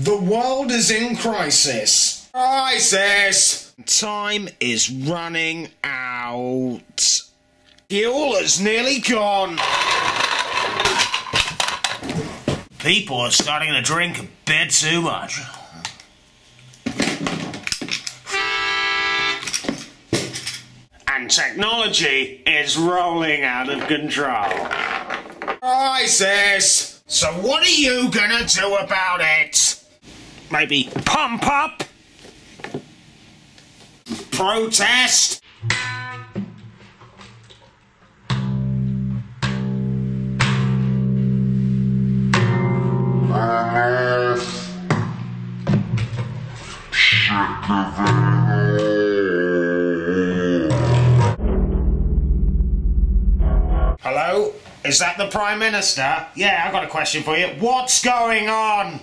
The world is in crisis. Crisis! Time is running out. Fuel is nearly gone. People are starting to drink a bit too much. And technology is rolling out of control. Crisis! So what are you gonna do about it? Maybe pump up? Protest? Hello? Is that the Prime Minister? Yeah, I've got a question for you. What's going on?